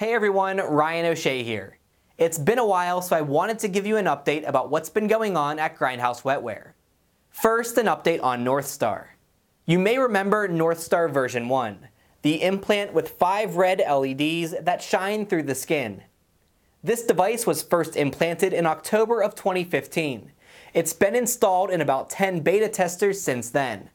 Hey everyone, Ryan O'Shea here. It's been a while, so I wanted to give you an update about what's been going on at Grindhouse Wetware. First, an update on Northstar. You may remember Northstar version 1, the implant with five red LEDs that shine through the skin. This device was first implanted in October of 2015. It's been installed in about 10 beta testers since then.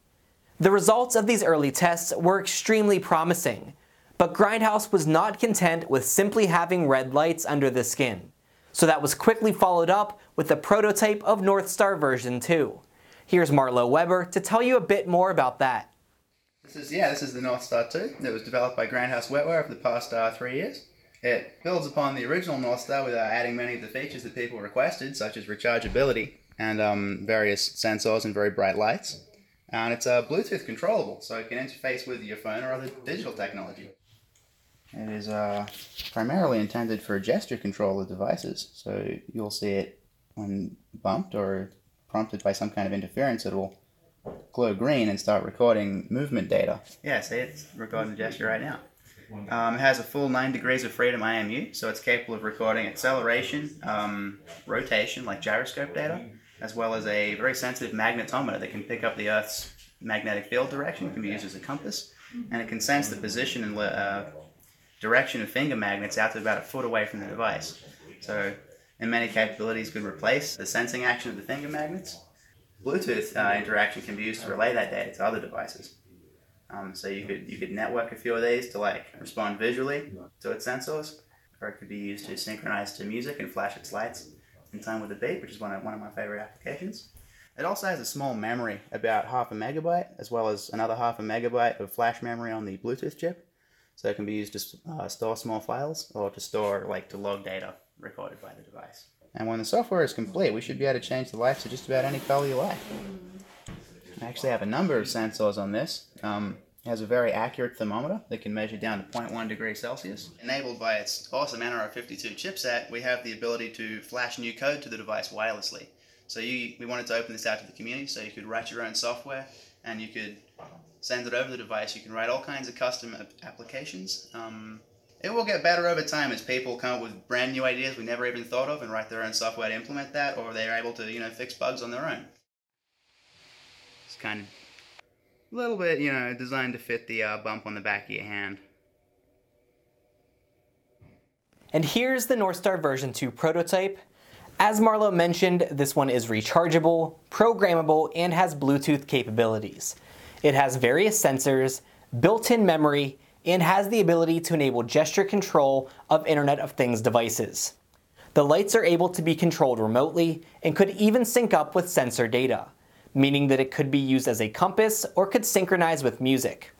The results of these early tests were extremely promising, but Grindhouse was not content with simply having red lights under the skin. So that was quickly followed up with the prototype of Northstar version 2. Here's Marlo Weber to tell you a bit more about that. This is yeah, this is the Northstar 2 that was developed by Grindhouse Wetware over the past uh, three years. It builds upon the original Northstar with uh, adding many of the features that people requested, such as rechargeability and um, various sensors and very bright lights. And it's uh, Bluetooth controllable, so it can interface with your phone or other digital technology. It is uh, primarily intended for gesture control of devices, so you'll see it when bumped or prompted by some kind of interference, it will glow green and start recording movement data. Yeah, see, it's recording the gesture right now. Um, it has a full 9 degrees of freedom IMU, so it's capable of recording acceleration, um, rotation, like gyroscope data, as well as a very sensitive magnetometer that can pick up the Earth's magnetic field direction. It can be used as a compass, and it can sense the position and uh, direction of finger magnets out to about a foot away from the device. So, in many capabilities, could replace the sensing action of the finger magnets. Bluetooth uh, interaction can be used to relay that data to other devices. Um, so you could you could network a few of these to like respond visually to its sensors, or it could be used to synchronize to music and flash its lights in time with the beat, which is one of, one of my favorite applications. It also has a small memory, about half a megabyte, as well as another half a megabyte of flash memory on the Bluetooth chip. So it can be used to uh, store small files or to store, like, to log data recorded by the device. And when the software is complete, we should be able to change the lights to just about any color you like. I actually have a number of sensors on this. Um, it has a very accurate thermometer that can measure down to 0.1 degrees Celsius. Enabled by its awesome NRF52 chipset, we have the ability to flash new code to the device wirelessly. So you, we wanted to open this out to the community so you could write your own software and you could send it over the device. You can write all kinds of custom applications. Um, it will get better over time as people come up with brand new ideas we never even thought of and write their own software to implement that, or they're able to, you know, fix bugs on their own. It's kind of a little bit, you know, designed to fit the uh, bump on the back of your hand. And here's the Northstar version 2 prototype. As Marlo mentioned, this one is rechargeable, programmable, and has Bluetooth capabilities. It has various sensors, built-in memory, and has the ability to enable gesture control of Internet of Things devices. The lights are able to be controlled remotely and could even sync up with sensor data meaning that it could be used as a compass or could synchronize with music.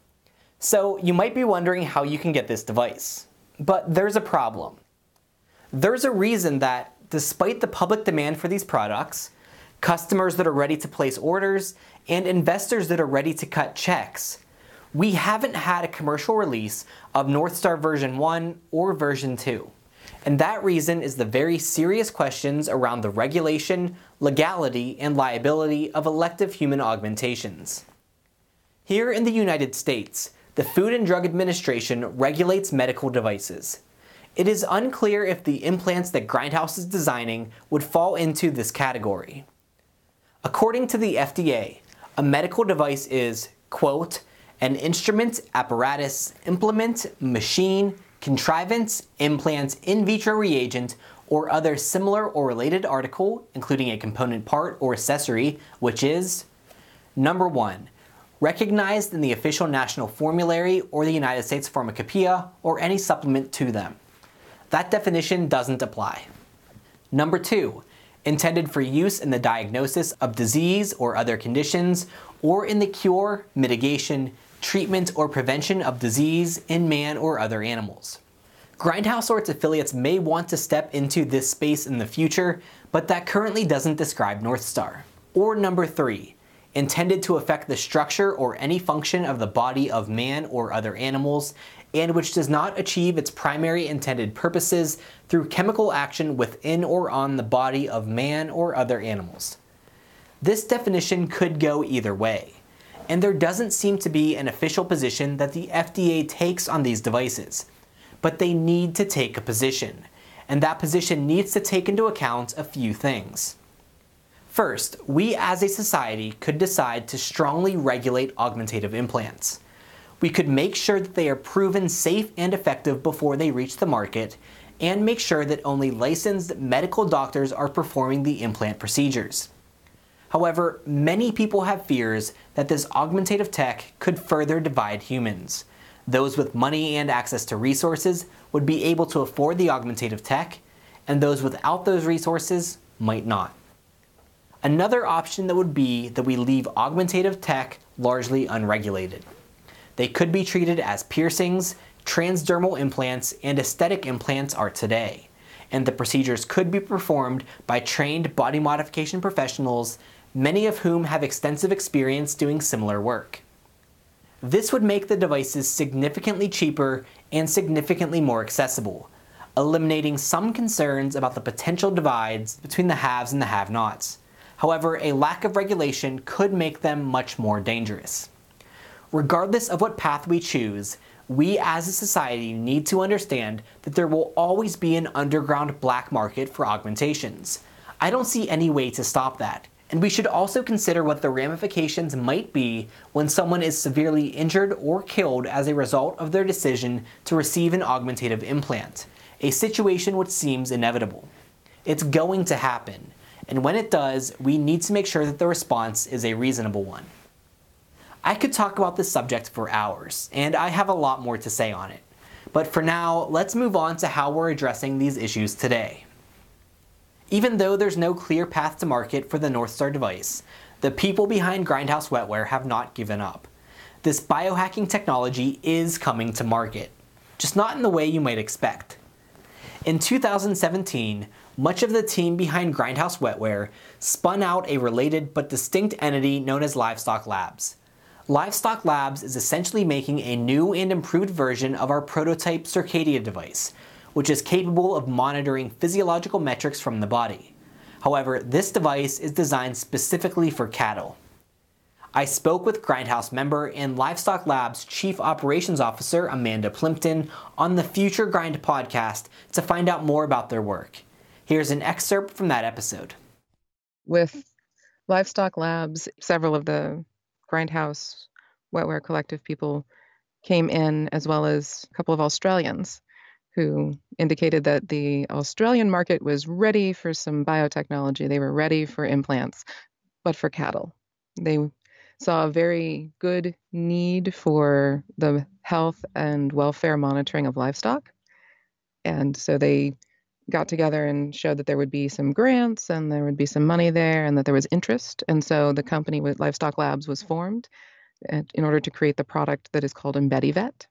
So you might be wondering how you can get this device. But there's a problem. There's a reason that, despite the public demand for these products, customers that are ready to place orders, and investors that are ready to cut checks, we haven't had a commercial release of Northstar version 1 or version 2. And that reason is the very serious questions around the regulation, legality, and liability of elective human augmentations. Here in the United States, the Food and Drug Administration regulates medical devices. It is unclear if the implants that Grindhouse is designing would fall into this category. According to the FDA, a medical device is, quote, an instrument, apparatus, implement, machine, contrivance, implants, in vitro reagent, or other similar or related article, including a component part or accessory, which is number one, recognized in the official national formulary or the United States Pharmacopoeia or any supplement to them. That definition doesn't apply. Number two, intended for use in the diagnosis of disease or other conditions, or in the cure, mitigation, treatment, or prevention of disease in man or other animals. Grindhouse or its affiliates may want to step into this space in the future, but that currently doesn't describe Northstar. Or number three, intended to affect the structure or any function of the body of man or other animals, and which does not achieve its primary intended purposes through chemical action within or on the body of man or other animals. This definition could go either way and there doesn't seem to be an official position that the FDA takes on these devices. but they need to take a position, and that position needs to take into account a few things. First, we as a society could decide to strongly regulate augmentative implants. We could make sure that they are proven safe and effective before they reach the market, and make sure that only licensed medical doctors are performing the implant procedures. However, many people have fears that this augmentative tech could further divide humans. Those with money and access to resources would be able to afford the augmentative tech, and those without those resources might not. Another option that would be that we leave augmentative tech largely unregulated. They could be treated as piercings, transdermal implants, and aesthetic implants are today, and the procedures could be performed by trained body modification professionals, many of whom have extensive experience doing similar work. This would make the devices significantly cheaper and significantly more accessible, eliminating some concerns about the potential divides between the haves and the have-nots. However, a lack of regulation could make them much more dangerous. Regardless of what path we choose, we as a society need to understand that there will always be an underground black market for augmentations. I don't see any way to stop that. And we should also consider what the ramifications might be when someone is severely injured or killed as a result of their decision to receive an augmentative implant, a situation which seems inevitable. It's going to happen, and when it does, we need to make sure that the response is a reasonable one. I could talk about this subject for hours, and I have a lot more to say on it. But for now, let's move on to how we're addressing these issues today. Even though there's no clear path to market for the Northstar device, the people behind Grindhouse Wetware have not given up. This biohacking technology is coming to market, just not in the way you might expect. In 2017, much of the team behind Grindhouse Wetware spun out a related but distinct entity known as Livestock Labs. Livestock Labs is essentially making a new and improved version of our prototype Circadia device, which is capable of monitoring physiological metrics from the body. However, this device is designed specifically for cattle. I spoke with Grindhouse member and Livestock Labs Chief Operations Officer Amanda Plimpton on the Future Grind podcast to find out more about their work. Here's an excerpt from that episode. With Livestock Labs, several of the Grindhouse Wetware Collective people came in, as well as a couple of Australians who indicated that the Australian market was ready for some biotechnology. They were ready for implants, but for cattle. They saw a very good need for the health and welfare monitoring of livestock. And so they got together and showed that there would be some grants and there would be some money there and that there was interest. And so the company with Livestock Labs was formed in order to create the product that is called EmbediVet.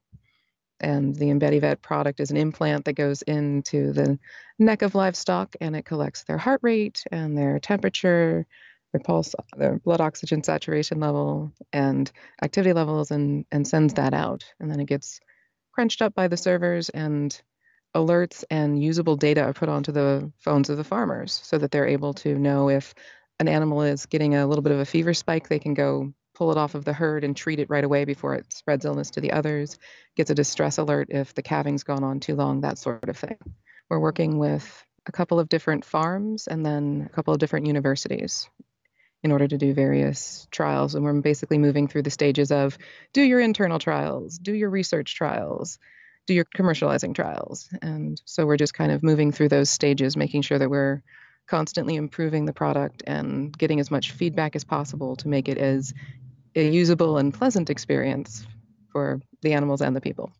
And the EmbediVet product is an implant that goes into the neck of livestock and it collects their heart rate and their temperature, their pulse, their blood oxygen saturation level, and activity levels, and, and sends that out. And then it gets crunched up by the servers and alerts and usable data are put onto the phones of the farmers so that they're able to know if an animal is getting a little bit of a fever spike, they can go pull it off of the herd and treat it right away before it spreads illness to the others, gets a distress alert if the calving's gone on too long, that sort of thing. We're working with a couple of different farms and then a couple of different universities in order to do various trials. And we're basically moving through the stages of do your internal trials, do your research trials, do your commercializing trials. And so we're just kind of moving through those stages, making sure that we're constantly improving the product and getting as much feedback as possible to make it as a usable and pleasant experience for the animals and the people.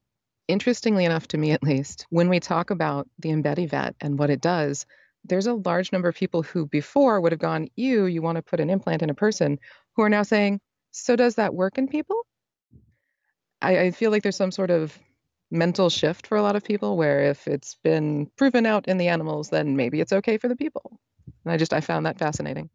Interestingly enough, to me at least, when we talk about the EmbediVet and what it does, there's a large number of people who before would have gone, "You, you want to put an implant in a person," who are now saying, "So does that work in people?" I, I feel like there's some sort of mental shift for a lot of people where if it's been proven out in the animals then maybe it's okay for the people. And i just i found that fascinating.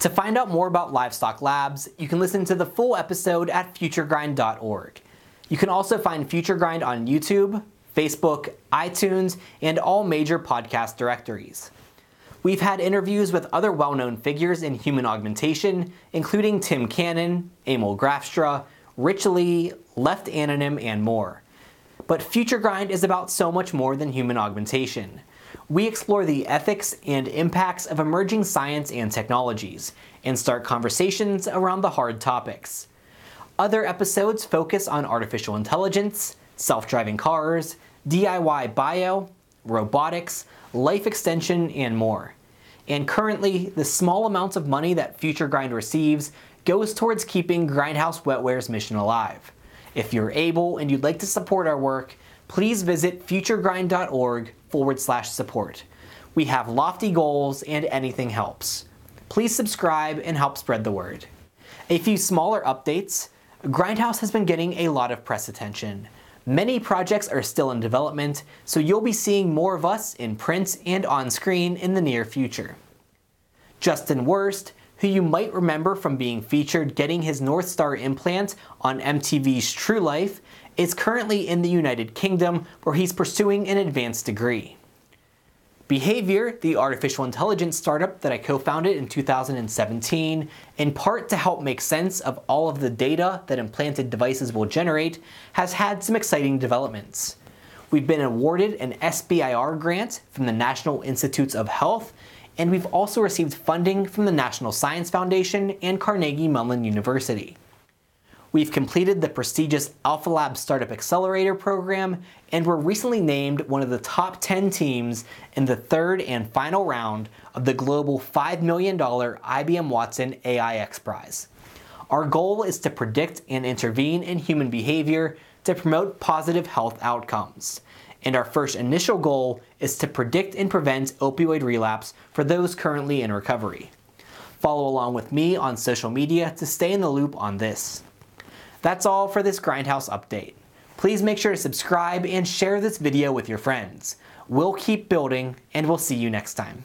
To find out more about livestock labs you can listen to the full episode at futuregrind.org you can also find future grind on youtube facebook itunes and all major podcast directories. We've had interviews with other well-known figures in human augmentation, including Tim Cannon, Amal Graafstra, Rich Lee, Lepht Anonym, and more. But Future Grind is about so much more than human augmentation. We explore the ethics and impacts of emerging science and technologies, and start conversations around the hard topics. Other episodes focus on artificial intelligence, self driving cars, DIY bio, robotics, life extension, and more. And currently, the small amounts of money that Future Grind receives goes towards keeping Grindhouse Wetware's mission alive. If you're able and you'd like to support our work, please visit futuregrind.org forward slash support. We have lofty goals and anything helps. Please subscribe and help spread the word. A few smaller updates. Grindhouse has been getting a lot of press attention. Many projects are still in development, so you'll be seeing more of us in print and on screen in the near future. Justin Worst, who you might remember from being featured getting his North Star implant on MTV's True Life, is currently in the United Kingdom where he's pursuing an advanced degree. Behaivior, the artificial intelligence startup that I co founded in 2017, in part to help make sense of all of the data that implanted devices will generate, has had some exciting developments. We've been awarded an SBIR grant from the National Institutes of Health, and we've also received funding from the National Science Foundation and Carnegie Mellon University. We've completed the prestigious Alpha Lab Startup Accelerator program, and were recently named one of the top 10 teams in the third and final round of the global $5 million IBM Watson AIX Prize. Our goal is to predict and intervene in human behavior to promote positive health outcomes. And our first initial goal is to predict and prevent opioid relapse for those currently in recovery. Follow along with me on social media to stay in the loop on this. That's all for this Grindhouse update. Please make sure to subscribe and share this video with your friends. We'll keep building, and we'll see you next time.